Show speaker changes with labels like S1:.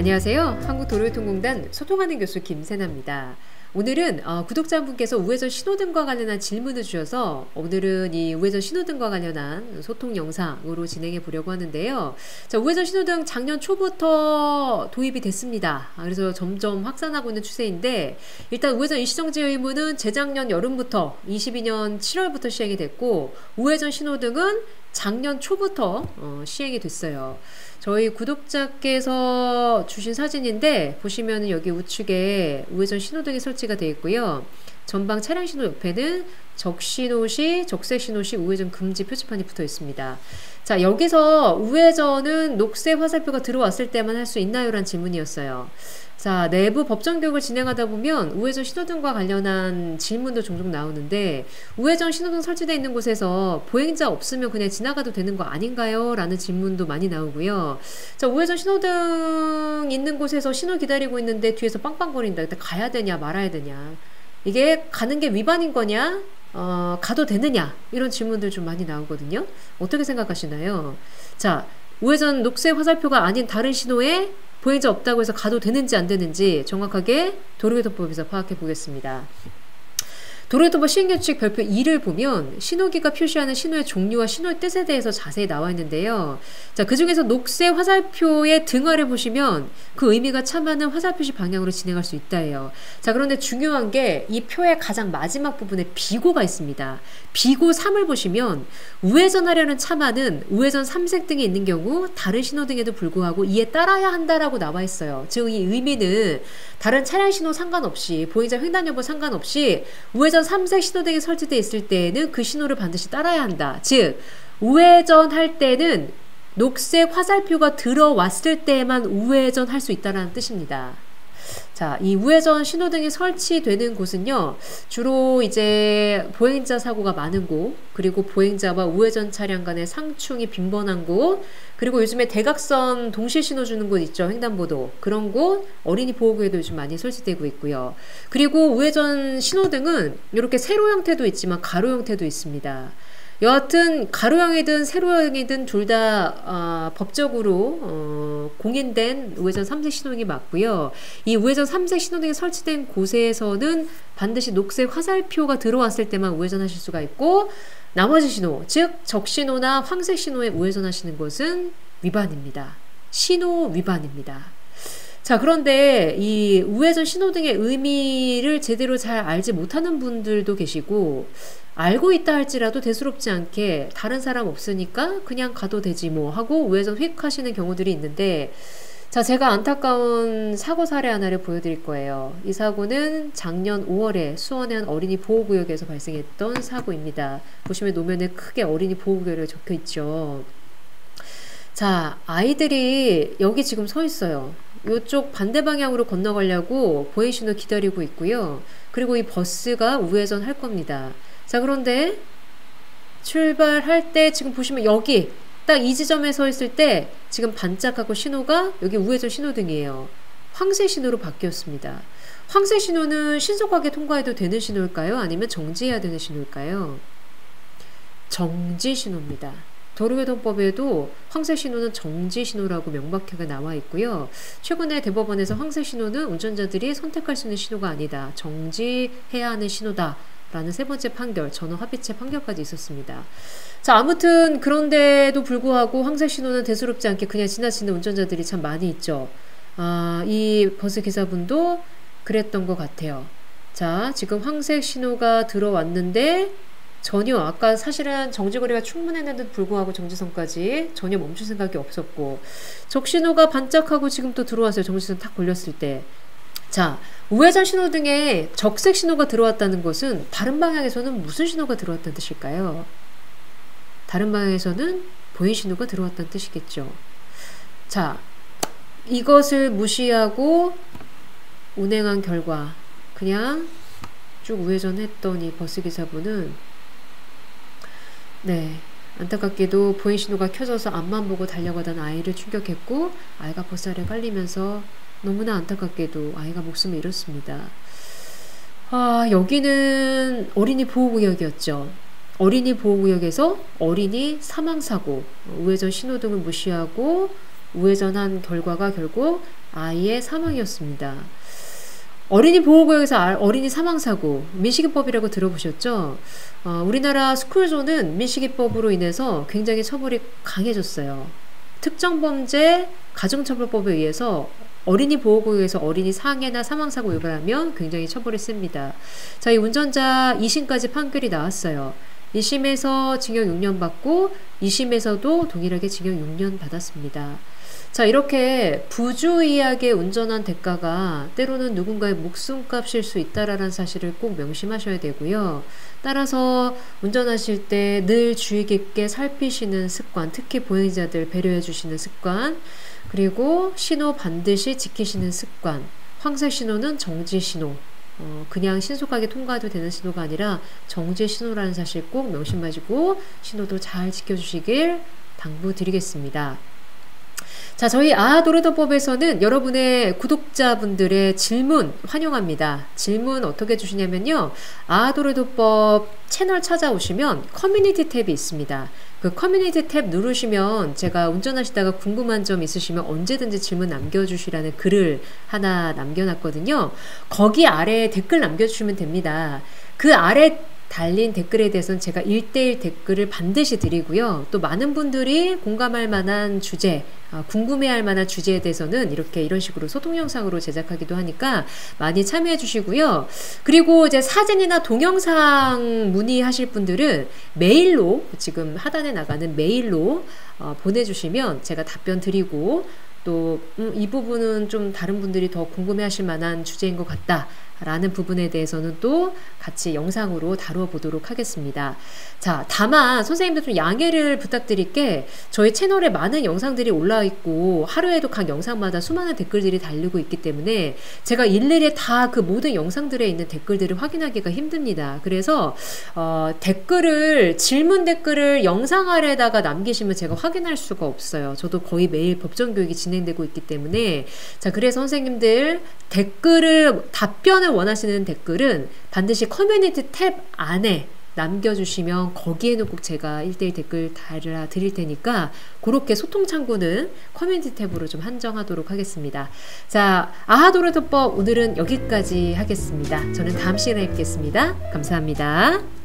S1: 안녕하세요. 한국도로교통공단 소통하는 교수 김세나입니다. 오늘은 어, 구독자분께서 우회전 신호등과 관련한 질문을 주셔서 오늘은 이 우회전 신호등과 관련한 소통 영상으로 진행해 보려고 하는데요. 자, 우회전 신호등 작년 초부터 도입이 됐습니다. 아, 그래서 점점 확산하고 있는 추세인데 일단 우회전 일시정지 의무는 재작년 여름부터 22년 7월부터 시행이 됐고 우회전 신호등은 작년 초부터 어, 시행이 됐어요. 저희 구독자께서 주신 사진인데 보시면 여기 우측에 우회전 신호등이 설치가 되어 있고요. 전방 차량 신호 옆에는 적신호 시, 적색 신호 시 우회전 금지 표지판이 붙어 있습니다. 자, 여기서 우회전은 녹색 화살표가 들어왔을 때만 할 수 있나요? 라는 질문이었어요. 자, 내부 법정 교육을 진행하다 보면 우회전 신호등과 관련한 질문도 종종 나오는데 우회전 신호등 설치되어 있는 곳에서 보행자 없으면 그냥 지나가도 되는 거 아닌가요? 라는 질문도 많이 나오고요. 자, 우회전 신호등 있는 곳에서 신호 기다리고 있는데 뒤에서 빵빵거린다. 그때 가야 되냐 말아야 되냐. 이게 가는 게 위반인 거냐? 어, 가도 되느냐? 이런 질문들 좀 많이 나오거든요. 어떻게 생각하시나요? 자, 우회전 녹색 화살표가 아닌 다른 신호에 보행자 없다고 해서 가도 되는지 안 되는지 정확하게 도로교통법에서 파악해 보겠습니다. 도로교통법 시행규칙 별표 2를 보면 신호기가 표시하는 신호의 종류와 신호의 뜻에 대해서 자세히 나와 있는데요. 자, 그 중에서 녹색 화살표의 등화를 보시면 그 의미가 참하는 화살 표시 방향으로 진행할 수 있다예요. 자, 그런데 중요한 게 이 표의 가장 마지막 부분에 비고가 있습니다. 비고 3을 보시면 우회전하려는 차만은 우회전 3색 등이 있는 경우 다른 신호등에도 불구하고 이에 따라야 한다라고 나와 있어요. 즉 이 의미는 다른 차량 신호 상관없이 보행자 횡단 여부 상관없이 우회전 3색 신호등이 설치되어 있을 때에는 그 신호를 반드시 따라야 한다. 즉 우회전 할 때는 녹색 화살표가 들어왔을 때만 우회전 할 수 있다는 뜻입니다. 자, 이 우회전 신호등이 설치되는 곳은요, 주로 이제 보행자 사고가 많은 곳, 그리고 보행자와 우회전 차량 간의 상충이 빈번한 곳, 그리고 요즘에 대각선 동시 신호 주는 곳 있죠, 횡단보도. 그런 곳, 어린이 보호구에도 요즘 많이 설치되고 있고요. 그리고 우회전 신호등은 이렇게 세로 형태도 있지만 가로 형태도 있습니다. 여하튼 가로형이든 세로형이든 둘다 어, 법적으로 어, 공인된 우회전 3색 신호등이 맞고요. 이 우회전 3색 신호등이 설치된 곳에서는 반드시 녹색 화살표가 들어왔을 때만 우회전하실 수가 있고 나머지 신호, 즉 적신호나 황색 신호에 우회전하시는 것은 위반입니다. 신호 위반입니다. 자, 그런데 이 우회전 신호등의 의미를 제대로 잘 알지 못하는 분들도 계시고, 알고 있다 할지라도 대수롭지 않게 다른 사람 없으니까 그냥 가도 되지 뭐 하고 우회전 휙 하시는 경우들이 있는데 자, 제가 안타까운 사고 사례 하나를 보여드릴 거예요. 이 사고는 작년 5월에 수원의 한 어린이 보호구역에서 발생했던 사고입니다. 보시면 노면에 크게 어린이 보호구역이 적혀 있죠. 자, 아이들이 여기 지금 서 있어요. 이쪽 반대 방향으로 건너가려고 보행신호 기다리고 있고요. 그리고 이 버스가 우회전 할 겁니다. 자, 그런데 출발할 때 지금 보시면 여기 딱 이 지점에 서 있을 때 지금 반짝하고 신호가 여기 우회전 신호등이에요. 황색 신호로 바뀌었습니다. 황색 신호는 신속하게 통과해도 되는 신호일까요? 아니면 정지해야 되는 신호일까요? 정지 신호입니다. 도로교통법에도 황색 신호는 정지 신호라고 명백하게 나와 있고요. 최근에 대법원에서 황색 신호는 운전자들이 선택할 수 있는 신호가 아니다. 정지해야 하는 신호다. 라는 세 번째 판결, 전원 합의체 판결까지 있었습니다. 자, 아무튼 그런데도 불구하고 황색 신호는 대수롭지 않게 그냥 지나치는 운전자들이 참 많이 있죠. 아, 이 버스 기사분도 그랬던 것 같아요. 자, 지금 황색 신호가 들어왔는데 전혀 아까 사실은 정지거리가 충분했는데도 불구하고 정지선까지 전혀 멈출 생각이 없었고 적신호가 반짝하고 지금 또 들어왔어요. 정지선 탁 걸렸을 때. 자, 우회전 신호등에 적색 신호가 들어왔다는 것은 다른 방향에서는 무슨 신호가 들어왔다는 뜻일까요? 다른 방향에서는 보행 신호가 들어왔다는 뜻이겠죠. 자, 이것을 무시하고 운행한 결과 그냥 쭉 우회전했던 이 버스 기사분은 네 안타깝게도 보행 신호가 켜져서 앞만 보고 달려가던 아이를 충격했고 아이가 버스 아래 깔리면서 너무나 안타깝게도 아이가 목숨을 잃었습니다. 아, 여기는 어린이 보호구역이었죠. 어린이 보호구역에서 어린이 사망사고, 우회전 신호등을 무시하고 우회전한 결과가 결국 아이의 사망이었습니다. 어린이 보호구역에서 어린이 사망사고 민식이법이라고 들어보셨죠? 어, 우리나라 스쿨존은 민식이법으로 인해서 굉장히 처벌이 강해졌어요. 특정범죄 가중처벌법에 의해서 어린이 보호구역에서 어린이 상해나 사망사고 유발하면 굉장히 처벌이 셉니다. 자, 이 운전자 2심까지 판결이 나왔어요. 1심에서 징역 6년 받고 2심에서도 동일하게 징역 6년 받았습니다. 자, 이렇게 부주의하게 운전한 대가가 때로는 누군가의 목숨값일 수 있다라는 사실을 꼭 명심하셔야 되고요. 따라서 운전하실 때 늘 주의 깊게 살피시는 습관, 특히 보행자들 배려해 주시는 습관, 그리고 신호 반드시 지키시는 습관, 황색 신호는 정지 신호, 어, 그냥 신속하게 통과해도 되는 신호가 아니라 정지 신호라는 사실 꼭 명심하시고 신호도 잘 지켜주시길 당부드리겠습니다. 자, 저희 아도르도법에서는 여러분의 구독자분들의 질문 환영합니다. 질문 어떻게 주시냐면요. 아하 도로교통법 채널 찾아오시면 커뮤니티 탭이 있습니다. 그 커뮤니티 탭 누르시면 제가 운전하시다가 궁금한 점 있으시면 언제든지 질문 남겨주시라는 글을 하나 남겨놨거든요. 거기 아래에 댓글 남겨주시면 됩니다. 그 아래 달린 댓글에 대해서는 제가 1대1 댓글을 반드시 드리고요. 또 많은 분들이 공감할 만한 주제, 아, 궁금해할 만한 주제에 대해서는 이렇게 이런 식으로 소통 영상으로 제작하기도 하니까 많이 참여해 주시고요. 그리고 이제 사진이나 동영상 문의하실 분들은 메일로 지금 하단에 나가는 메일로 어, 보내주시면 제가 답변 드리고 또이 음, 부분은 좀 다른 분들이 더 궁금해하실 만한 주제인 것 같다. 라는 부분에 대해서는 또 같이 영상으로 다루어 보도록 하겠습니다. 자, 다만 선생님들 좀 양해를 부탁드릴 게 저희 채널에 많은 영상들이 올라와 있고 하루에도 각 영상마다 수많은 댓글들이 달리고 있기 때문에 제가 일일이 다 그 모든 영상들에 있는 댓글들을 확인하기가 힘듭니다. 그래서 어, 댓글을 질문 댓글을 영상 아래다가 남기시면 제가 확인할 수가 없어요. 저도 거의 매일 법정 교육이 진행되고 있기 때문에 자, 그래서 선생님들 댓글을 답변 을 원하시는 댓글은 반드시 커뮤니티 탭 안에 남겨주시면 거기에는 꼭 제가 1대1 댓글 달아 드릴 테니까 그렇게 소통 창구는 커뮤니티 탭으로 좀 한정하도록 하겠습니다. 자, 아하도르도법 오늘은 여기까지 하겠습니다. 저는 다음 시간에 뵙겠습니다. 감사합니다.